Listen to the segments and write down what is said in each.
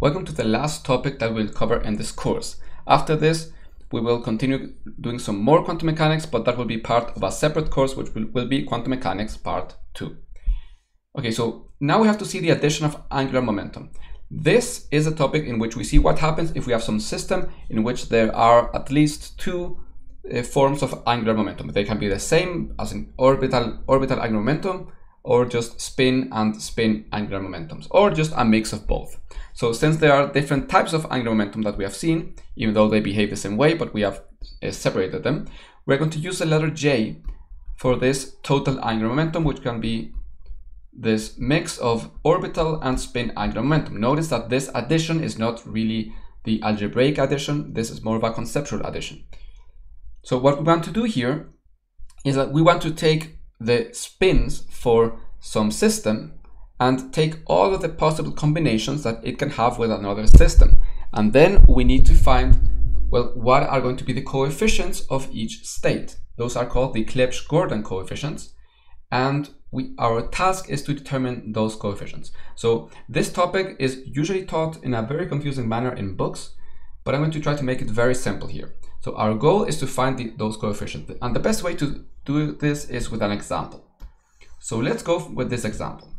Welcome to the last topic that we'll cover in this course. After this, we will continue doing some more quantum mechanics, but that will be part of a separate course, which will, will be quantum mechanics part two. Okay, so now we have to see the addition of angular momentum. This is a topic in which we see what happens if we have some system in which there are at least two uh, forms of angular momentum. They can be the same as in orbital, orbital angular momentum, or just spin and spin angular momentums, or just a mix of both. So since there are different types of angular momentum that we have seen, even though they behave the same way, but we have uh, separated them, we're going to use the letter J for this total angular momentum, which can be this mix of orbital and spin angular momentum. Notice that this addition is not really the algebraic addition, this is more of a conceptual addition. So what we want to do here is that we want to take the spins for some system and take all of the possible combinations that it can have with another system. And then we need to find, well, what are going to be the coefficients of each state. Those are called the Clebsch-Gordan coefficients. And we, our task is to determine those coefficients. So this topic is usually taught in a very confusing manner in books, but I'm going to try to make it very simple here. So our goal is to find the, those coefficients. And the best way to do this is with an example. So let's go with this example.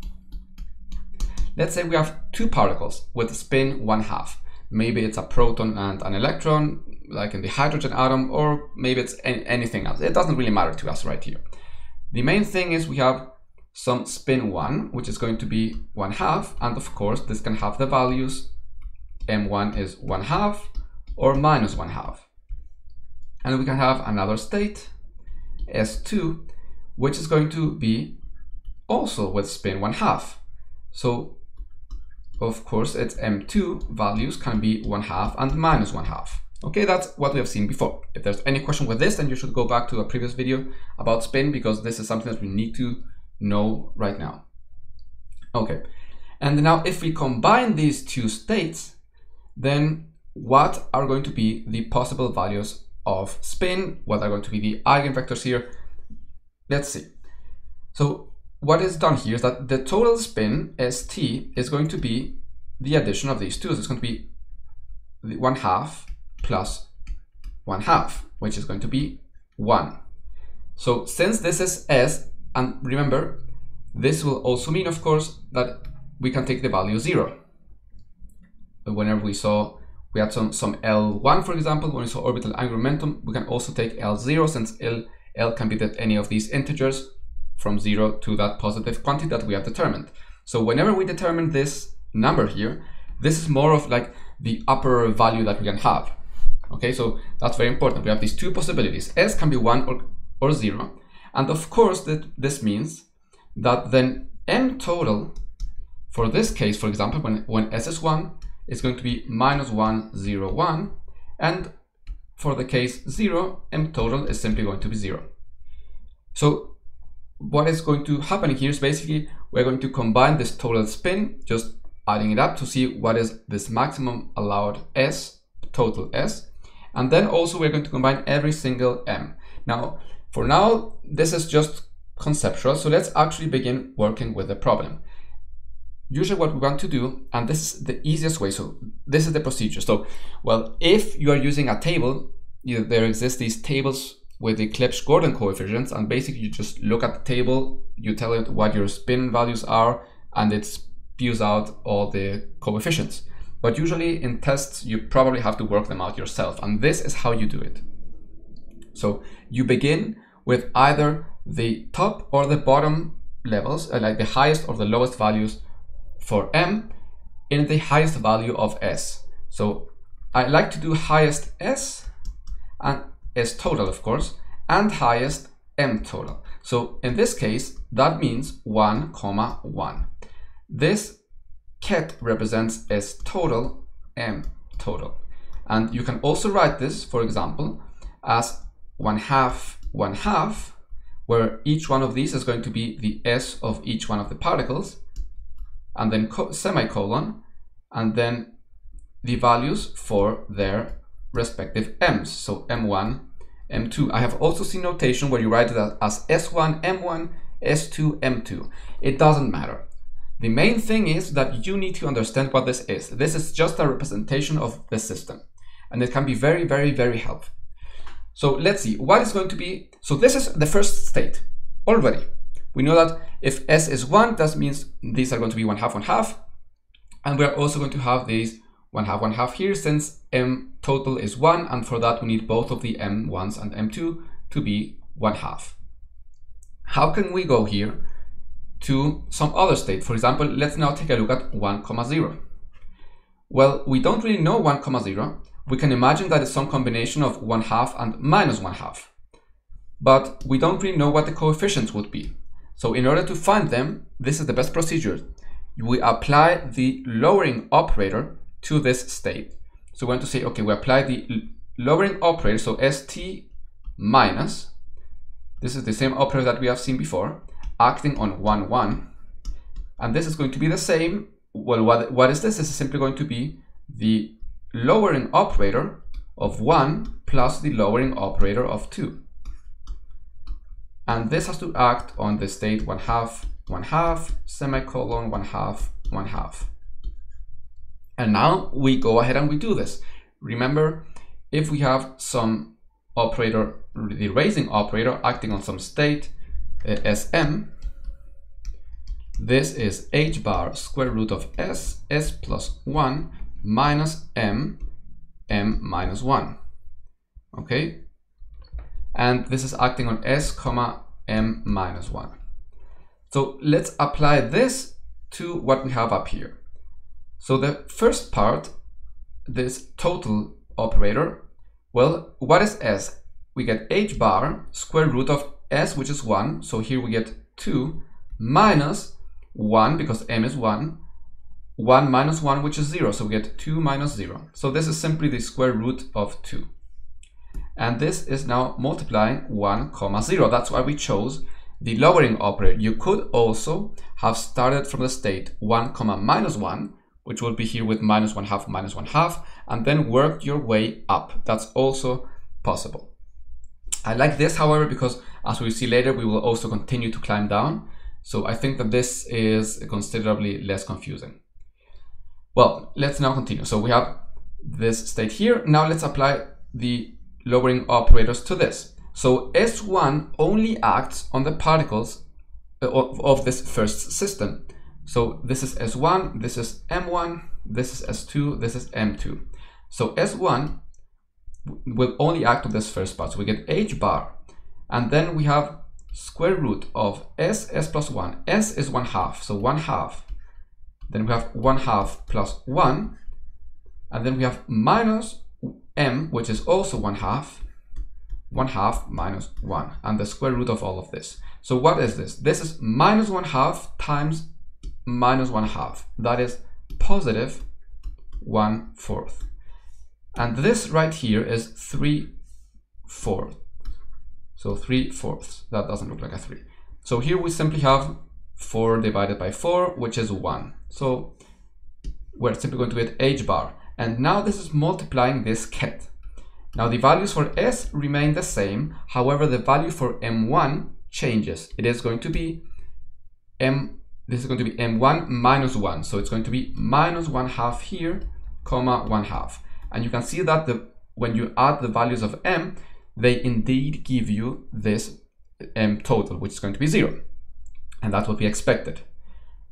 Let's say we have two particles with spin one half. Maybe it's a proton and an electron, like in the hydrogen atom, or maybe it's any, anything else. It doesn't really matter to us right here. The main thing is we have some spin one, which is going to be one half, and of course this can have the values m1 is one half or minus one half. And we can have another state, S2, which is going to be also with spin one half. So of course its M2 values can be one half and minus one half. Okay, that's what we have seen before. If there's any question with this, then you should go back to a previous video about spin because this is something that we need to know right now. Okay, and now if we combine these two states, then what are going to be the possible values of spin? What are going to be the eigenvectors here? Let's see. So what is done here is that the total spin st is going to be the addition of these two. So it's going to be one half plus one half, which is going to be one. So since this is s, and remember, this will also mean, of course, that we can take the value zero. Whenever we saw we had some, some L1, for example, when we saw orbital angular momentum, we can also take L0 since L, L can be that any of these integers from zero to that positive quantity that we have determined. So whenever we determine this number here, this is more of like the upper value that we can have. Okay, so that's very important. We have these two possibilities. S can be one or, or zero. And of course, that this means that then M total, for this case, for example, when, when S is one, is going to be minus one, zero, one. And for the case zero, M total is simply going to be zero. So what is going to happen here is basically we're going to combine this total spin, just adding it up to see what is this maximum allowed S, total S. And then also we're going to combine every single M. Now, for now, this is just conceptual. So let's actually begin working with the problem. Usually what we want to do, and this is the easiest way. So this is the procedure. So, well, if you are using a table, you there exist these tables with the Clebsch-Gordan coefficients and basically you just look at the table, you tell it what your spin values are and it spews out all the coefficients. But usually in tests, you probably have to work them out yourself and this is how you do it. So you begin with either the top or the bottom levels, uh, like the highest or the lowest values for M in the highest value of S. So I like to do highest S and S total, of course, and highest M total. So in this case, that means 1, comma 1. This ket represents S total, M total. And you can also write this, for example, as 1 half, 1 half, where each one of these is going to be the S of each one of the particles, and then semicolon, and then the values for their respective m's. So m1, m2. I have also seen notation where you write it as s1, m1, s2, m2. It doesn't matter. The main thing is that you need to understand what this is. This is just a representation of the system and it can be very, very, very helpful. So let's see what is going to be. So this is the first state already. We know that if S is one, that means these are going to be one half, one half. And we're also going to have these one half, one half here since M total is one. And for that, we need both of the M1s and M2 to be one half. How can we go here to some other state? For example, let's now take a look at 1 comma 0. Well, we don't really know 1 comma 0. We can imagine that it's some combination of 1 half and minus 1 half. But we don't really know what the coefficients would be. So in order to find them, this is the best procedure. We apply the lowering operator to this state. So we want to say, okay, we apply the lowering operator, so st minus, this is the same operator that we have seen before, acting on 1, 1. And this is going to be the same. Well, what, what is this? This is simply going to be the lowering operator of 1 plus the lowering operator of 2. And this has to act on the state 1 half, 1 half, semicolon, 1 half, 1 half. And now we go ahead and we do this. Remember, if we have some operator, the raising operator acting on some state, uh, Sm, this is h bar square root of s, s plus 1 minus m, m minus 1. Okay? And this is acting on s comma m minus 1. So let's apply this to what we have up here. So the first part, this total operator, well, what is s? We get h bar square root of s, which is 1. So here we get 2 minus 1 because m is 1 1 minus 1, which is 0. So we get 2 minus 0. So this is simply the square root of 2. And this is now multiplying 1 comma 0. That's why we chose the lowering operator. You could also have started from the state 1 comma minus 1, which will be here with minus 1 half minus 1 half, and then work your way up. That's also possible. I like this, however, because as we see later, we will also continue to climb down. So I think that this is considerably less confusing. Well, let's now continue. So we have this state here. Now let's apply the lowering operators to this. So S1 only acts on the particles uh, of, of this first system. So this is S1, this is M1, this is S2, this is M2. So S1 will only act on this first part. So we get H bar, and then we have square root of S, S plus 1. S is 1 half, so 1 half then we have 1 half plus 1. And then we have minus m, which is also 1 half. 1 half minus 1. And the square root of all of this. So what is this? This is minus 1 half times minus 1 half. That is positive 1 fourth. And this right here is 3 fourths. So 3 fourths. That doesn't look like a 3. So here we simply have 4 divided by 4, which is 1. So we're simply going to get h bar. And now this is multiplying this ket. Now the values for s remain the same. However, the value for m1 changes. It is going to be m, this is going to be m1 minus 1. So it's going to be minus 1 half here, comma 1 half. And you can see that the when you add the values of m, they indeed give you this m total, which is going to be 0 and that's what we expected.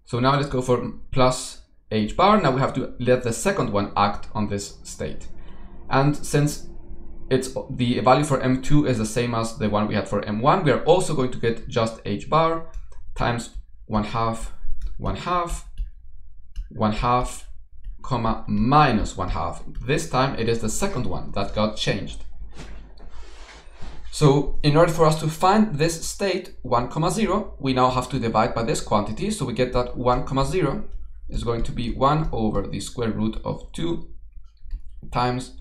So now let's go for plus h bar. Now we have to let the second one act on this state. And since it's the value for m2 is the same as the one we had for m1, we are also going to get just h bar times 1 half, 1 half, 1 half, comma minus 1 half. This time it is the second one that got changed. So in order for us to find this state 1 comma 0, we now have to divide by this quantity. So we get that 1 comma 0 is going to be 1 over the square root of 2 times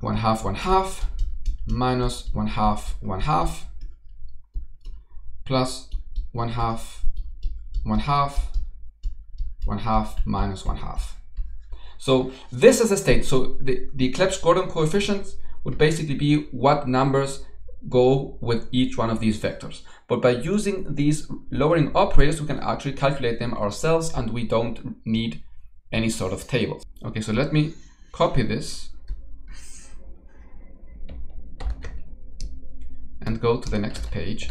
1 half 1 half minus 1 half 1 half plus 1 half 1 half 1 half minus 1 half. So this is the state. So the, the Clebsch-Gordan coefficient would basically be what numbers go with each one of these vectors. But by using these lowering operators, we can actually calculate them ourselves and we don't need any sort of tables. Okay, so let me copy this and go to the next page.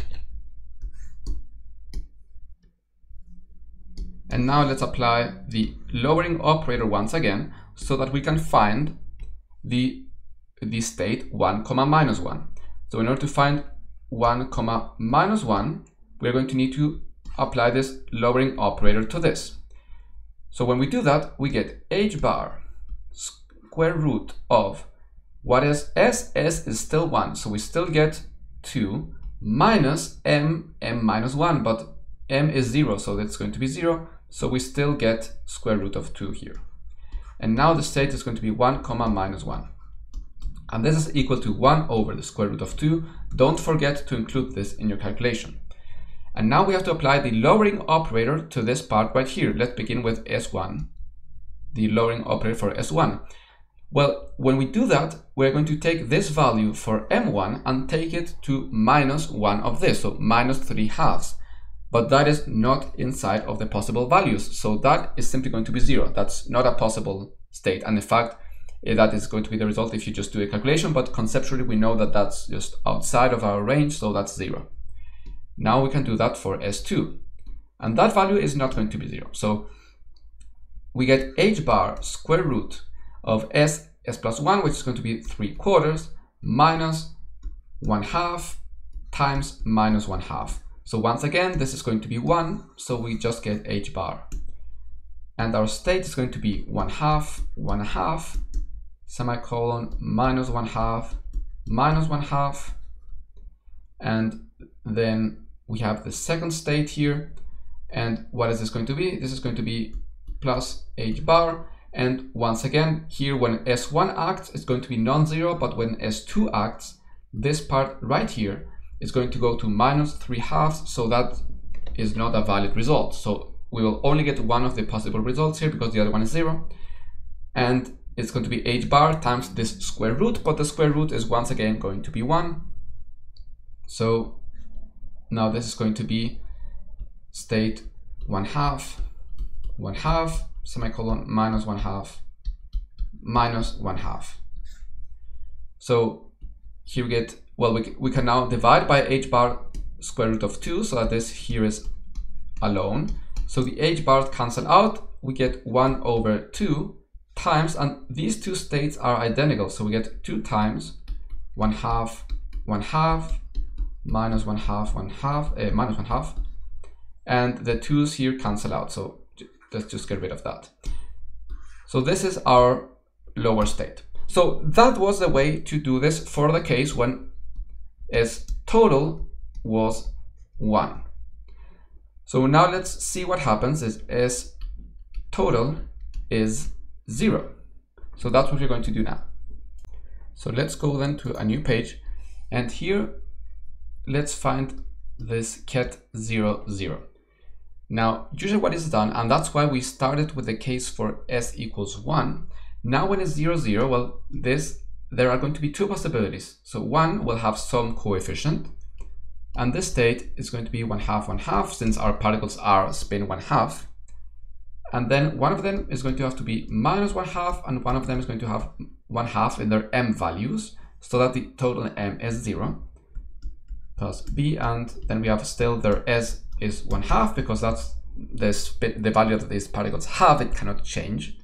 And now let's apply the lowering operator once again so that we can find the, the state 1 comma minus 1. So in order to find 1 comma minus 1, we're going to need to apply this lowering operator to this. So when we do that, we get h bar square root of what is s, s is still 1, so we still get 2 minus m, m minus 1, but m is 0, so that's going to be 0, so we still get square root of 2 here. And now the state is going to be 1 comma minus 1. And this is equal to 1 over the square root of 2. Don't forget to include this in your calculation. And now we have to apply the lowering operator to this part right here. Let's begin with S1, the lowering operator for S1. Well, when we do that, we're going to take this value for M1 and take it to minus 1 of this, so minus 3 halves. But that is not inside of the possible values, so that is simply going to be 0. That's not a possible state, and in fact, Eh, that is going to be the result if you just do a calculation, but conceptually we know that that's just outside of our range, so that's 0. Now we can do that for S2. And that value is not going to be zero. So we get h bar square root of s, s plus 1, which is going to be 3 quarters, minus 1 half times minus 1 half. So once again, this is going to be 1, so we just get h bar. And our state is going to be 1 half, 1 half, semicolon, minus 1 half, minus 1 half, and then we have the second state here. And what is this going to be? This is going to be plus h bar. And once again, here when S1 acts, it's going to be non-zero, but when S2 acts, this part right here is going to go to minus 3 halves, so that is not a valid result. So we will only get one of the possible results here because the other one is 0. And it's going to be h bar times this square root, but the square root is once again going to be 1. So now this is going to be state one half, one half, semicolon, minus one half, minus one half. So here we get, well, we, we can now divide by h bar square root of 2, so that this here is alone. So the h bar cancel out, we get 1 over 2 times, and these two states are identical, so we get 2 times 1 half, 1 half, minus one half, one half, uh, minus one half, and the twos here cancel out. So let's just get rid of that. So this is our lower state. So that was the way to do this for the case when S total was one. So now let's see what happens is S total is zero. So that's what we're going to do now. So let's go then to a new page and here let's find this ket 0, 0. Now, usually what is done, and that's why we started with the case for s equals 1. Now when it's 0, 0, well, this there are going to be two possibilities. So 1 will have some coefficient, and this state is going to be 1 half, 1 half, since our particles are spin 1 half. And then one of them is going to have to be minus 1 half, and one of them is going to have 1 half in their m values, so that the total m is 0 plus b, and then we have still their s is one half because that's the, the value that these particles have, it cannot change.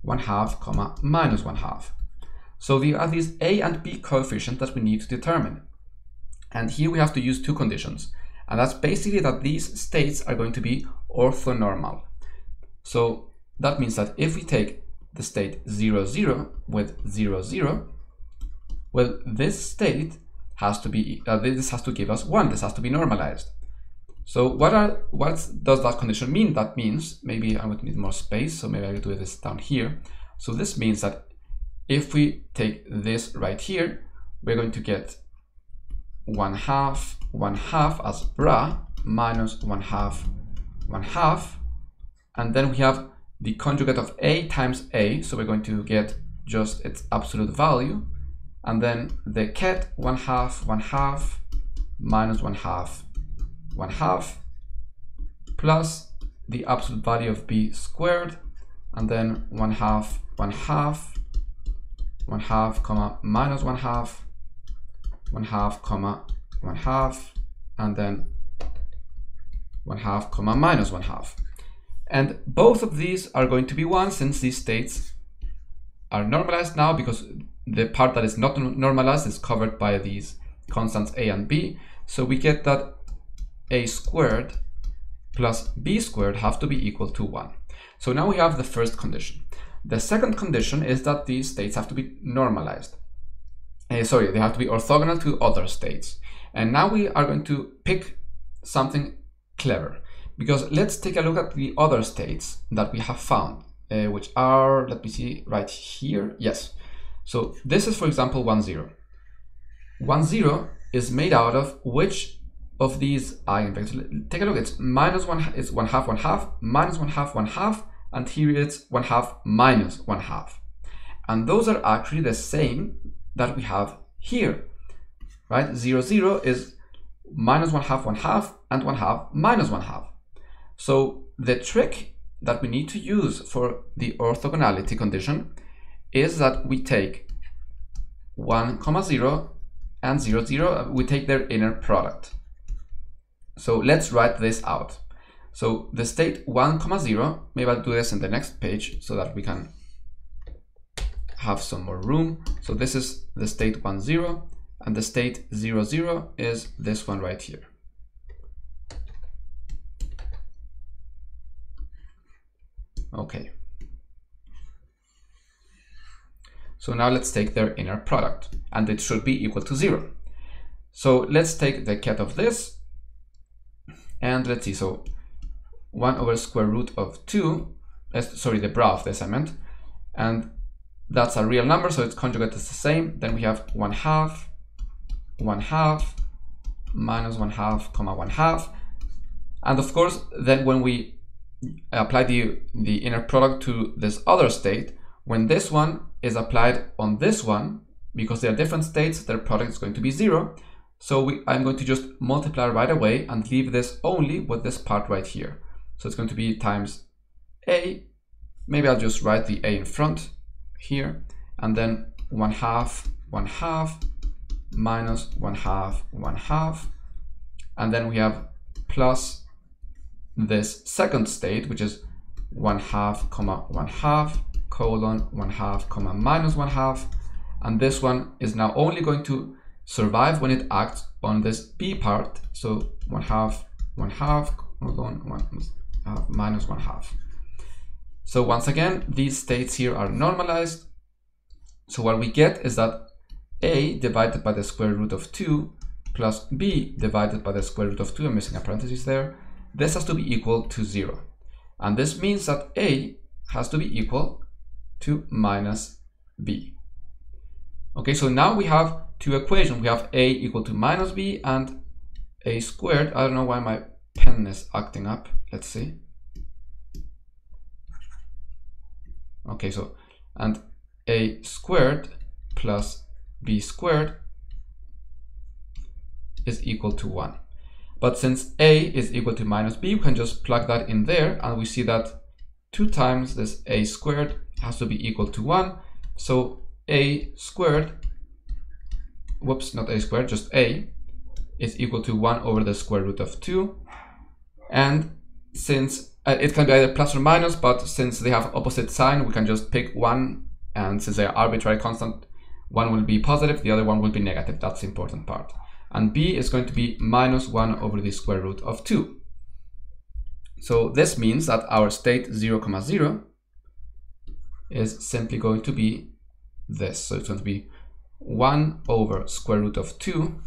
One half, comma, minus one half. So there are these a and b coefficients that we need to determine. And here we have to use two conditions. And that's basically that these states are going to be orthonormal. So that means that if we take the state 0, 0 with 0, 0, well, this state has to be, uh, this has to give us one, this has to be normalized. So what are what does that condition mean? That means, maybe I would need more space, so maybe I will do this down here. So this means that if we take this right here, we're going to get one half, one half as bra minus one half, one half. And then we have the conjugate of a times a, so we're going to get just its absolute value. And then the ket one half one half minus one half 1 half plus the absolute value of b squared. And then 1 half 1 half 1 half comma minus 1 half 1 half comma 1 half and then 1 half comma minus 1 half and both of these are going to be 1 since these states are normalized now because the part that is not normalized is covered by these constants a and b. So we get that a squared plus b squared have to be equal to 1. So now we have the first condition. The second condition is that these states have to be normalized. Uh, sorry, they have to be orthogonal to other states. And now we are going to pick something clever because let's take a look at the other states that we have found, uh, which are, let me see, right here. Yes. So this is, for example, 1, 0. 1, 0 is made out of which of these eigenvectors? Take a look, it's minus 1, it's 1 half, 1 half, minus 1 half, 1 half, and here it's 1 half minus 1 half. And those are actually the same that we have here, right? 0, 0 is minus 1 half, 1 half, and 1 half minus 1 half. So the trick that we need to use for the orthogonality condition is that we take 1 comma 0 and 0 0 uh, we take their inner product. So let's write this out. So the state 1 comma 0 maybe I'll do this in the next page so that we can have some more room. So this is the state 1 0 and the state 0 0 is this one right here okay So now let's take their inner product and it should be equal to zero. So let's take the ket of this and let's see. So one over square root of two, sorry, the bra of this I meant, and that's a real number. So its conjugate is the same. Then we have one half, one half, minus one half, comma one half. And of course, then when we apply the, the inner product to this other state, when this one is applied on this one, because they are different states, their product is going to be zero. So we, I'm going to just multiply right away and leave this only with this part right here. So it's going to be times a, maybe I'll just write the a in front here, and then one half, one half, minus one half, one half, and then we have plus this second state, which is one half, comma, one half, colon 1 half comma minus 1 half. And this one is now only going to survive when it acts on this b part. So 1 half 1 half colon 1 half minus 1 half. So once again these states here are normalized. So what we get is that a divided by the square root of 2 plus b divided by the square root of 2 I'm missing a parenthesis there this has to be equal to 0 and this means that a has to be equal to minus b. Okay, so now we have two equations. We have a equal to minus b and a squared. I don't know why my pen is acting up. Let's see. Okay, so and a squared plus b squared is equal to 1. But since a is equal to minus b, we can just plug that in there and we see that 2 times this a squared has to be equal to 1. So a squared, whoops, not a squared, just a, is equal to 1 over the square root of 2. And since uh, it can be either plus or minus, but since they have opposite sign, we can just pick one. And since they are arbitrary constant, one will be positive, the other one will be negative. That's the important part. And b is going to be minus 1 over the square root of 2. So this means that our state 0, comma 0 is simply going to be this. So it's going to be 1 over square root of 2,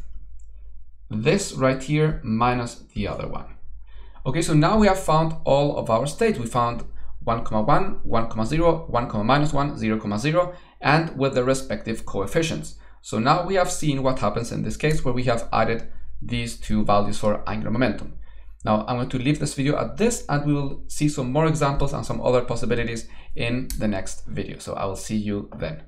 this right here minus the other one. Okay, so now we have found all of our states. We found 1, comma 1, 1, comma 0, 1, comma minus 1, 0, comma 0, and with the respective coefficients. So now we have seen what happens in this case where we have added these two values for angular momentum. Now I'm going to leave this video at this and we will see some more examples and some other possibilities in the next video. So I will see you then.